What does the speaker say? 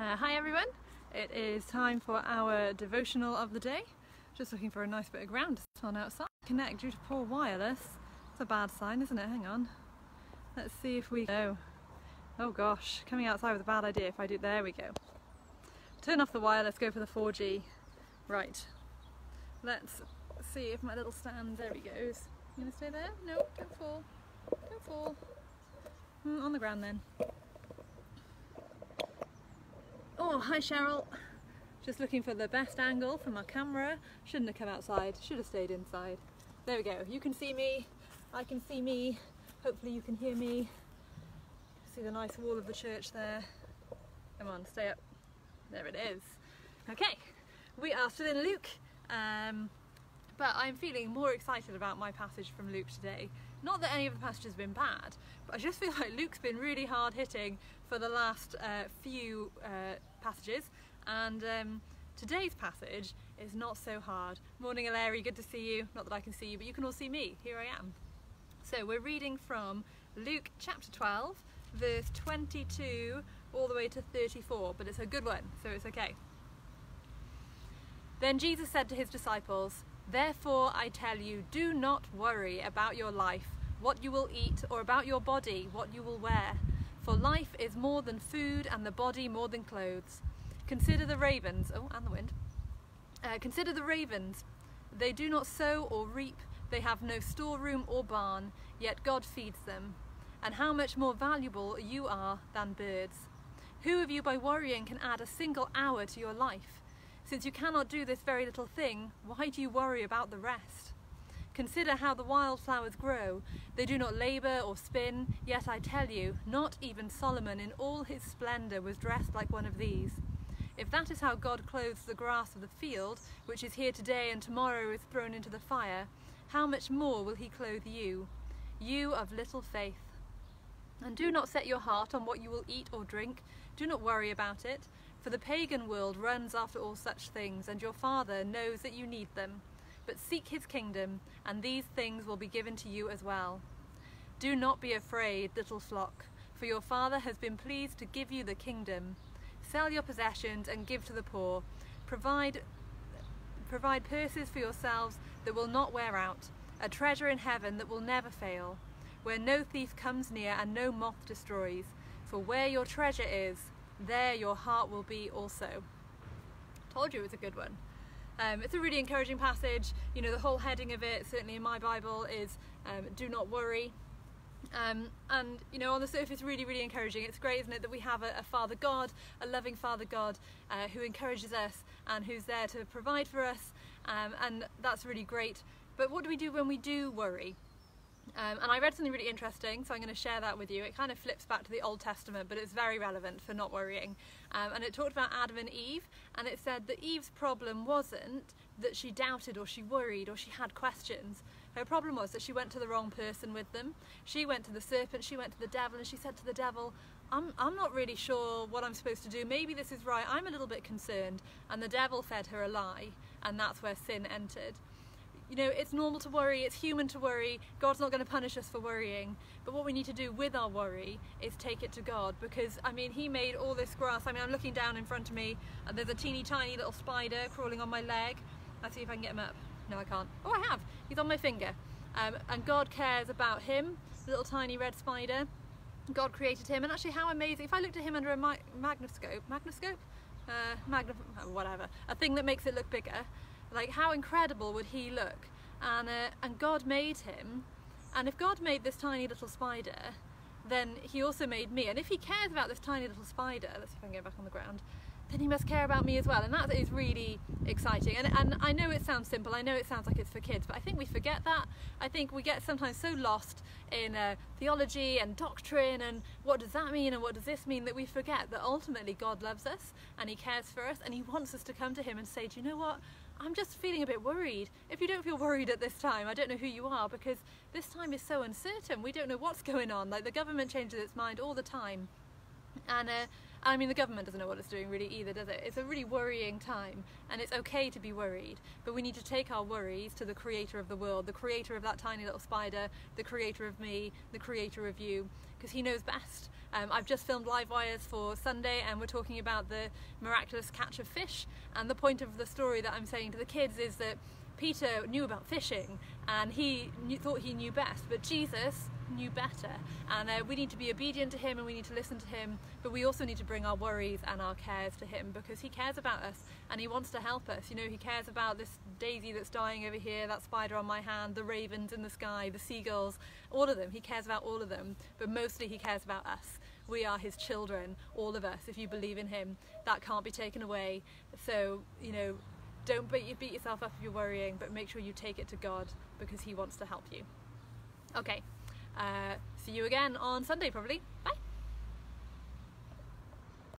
Uh, hi everyone, it is time for our devotional of the day. Just looking for a nice bit of ground to sit on outside. Connect due to poor wireless. It's a bad sign, isn't it? Hang on. Let's see if we go. Oh gosh, coming outside with a bad idea if I do. There we go. Turn off the wireless, go for the 4G. Right. Let's see if my little stand, there he goes. You gonna stay there? No, don't fall. Don't fall. Mm, on the ground then. Oh, hi Cheryl. Just looking for the best angle for my camera. Shouldn't have come outside, should have stayed inside. There we go, you can see me, I can see me, hopefully you can hear me. See the nice wall of the church there. Come on, stay up. There it is. Okay, we are still in Luke, um, but I'm feeling more excited about my passage from Luke today. Not that any of the passages have been bad, but I just feel like Luke's been really hard hitting for the last uh, few uh, passages and um, today's passage is not so hard. Morning Larry, good to see you. Not that I can see you, but you can all see me. Here I am. So we're reading from Luke chapter 12, verse 22 all the way to 34, but it's a good one, so it's okay. Then Jesus said to his disciples, Therefore I tell you, do not worry about your life, what you will eat, or about your body, what you will wear. For life is more than food, and the body more than clothes. Consider the ravens, oh, and the wind. Uh, consider the ravens. They do not sow or reap, they have no storeroom or barn, yet God feeds them. And how much more valuable you are than birds. Who of you by worrying can add a single hour to your life? Since you cannot do this very little thing, why do you worry about the rest? Consider how the wildflowers grow. They do not labour or spin, yet I tell you, not even Solomon in all his splendour was dressed like one of these. If that is how God clothes the grass of the field, which is here today and tomorrow is thrown into the fire, how much more will he clothe you, you of little faith? And do not set your heart on what you will eat or drink, do not worry about it, for the pagan world runs after all such things, and your Father knows that you need them. But seek his kingdom, and these things will be given to you as well. Do not be afraid, little flock, for your Father has been pleased to give you the kingdom. Sell your possessions and give to the poor. Provide, provide purses for yourselves that will not wear out, a treasure in heaven that will never fail, where no thief comes near and no moth destroys. For where your treasure is, there your heart will be also. Told you it was a good one. Um, it's a really encouraging passage. You know, the whole heading of it, certainly in my Bible, is um, do not worry. Um, and you know, on the surface, really, really encouraging. It's great, isn't it, that we have a, a Father God, a loving Father God, uh, who encourages us and who's there to provide for us, um, and that's really great. But what do we do when we do worry? Um, and I read something really interesting, so I'm going to share that with you. It kind of flips back to the Old Testament, but it's very relevant for not worrying. Um, and it talked about Adam and Eve, and it said that Eve's problem wasn't that she doubted or she worried or she had questions. Her problem was that she went to the wrong person with them. She went to the serpent, she went to the devil, and she said to the devil, I'm, I'm not really sure what I'm supposed to do. Maybe this is right. I'm a little bit concerned. And the devil fed her a lie, and that's where sin entered you know, it's normal to worry, it's human to worry, God's not going to punish us for worrying, but what we need to do with our worry is take it to God because, I mean, He made all this grass. I mean, I'm looking down in front of me and there's a teeny tiny little spider crawling on my leg. Let's see if I can get him up. No, I can't. Oh, I have. He's on my finger. Um, and God cares about him, the little tiny red spider. God created him, and actually, how amazing! If I looked at him under a magnoscope, magnoscope, uh, magnif whatever, a thing that makes it look bigger, like how incredible would he look? And, uh, and God made him. And if God made this tiny little spider, then he also made me. And if he cares about this tiny little spider, let's see if I can get back on the ground, then he must care about me as well. And that is really exciting. And, and I know it sounds simple, I know it sounds like it's for kids, but I think we forget that. I think we get sometimes so lost in uh, theology and doctrine and what does that mean and what does this mean that we forget that ultimately God loves us and he cares for us and he wants us to come to him and say, do you know what? I'm just feeling a bit worried. If you don't feel worried at this time, I don't know who you are because this time is so uncertain. We don't know what's going on. Like the government changes its mind all the time. And, uh, I mean, the government doesn't know what it's doing really either, does it? It's a really worrying time, and it's okay to be worried, but we need to take our worries to the creator of the world, the creator of that tiny little spider, the creator of me, the creator of you, because he knows best. Um, I've just filmed live wires for Sunday, and we're talking about the miraculous catch of fish, and the point of the story that I'm saying to the kids is that Peter knew about fishing and he knew, thought he knew best, but Jesus knew better. And uh, we need to be obedient to him and we need to listen to him, but we also need to bring our worries and our cares to him because he cares about us and he wants to help us. You know, he cares about this daisy that's dying over here, that spider on my hand, the ravens in the sky, the seagulls, all of them. He cares about all of them, but mostly he cares about us. We are his children, all of us, if you believe in him. That can't be taken away. So, you know, don't beat, beat yourself up if you're worrying, but make sure you take it to God because He wants to help you. Okay, uh, see you again on Sunday probably. Bye.